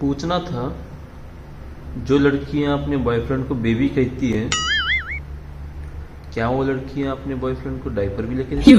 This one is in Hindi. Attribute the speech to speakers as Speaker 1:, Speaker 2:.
Speaker 1: पूछना था जो लड़कियाँ अपने बॉयफ्रेंड को बेबी कहती है क्या वो लड़कियाँ अपने बॉयफ्रेंड को डायपर भी लेके देती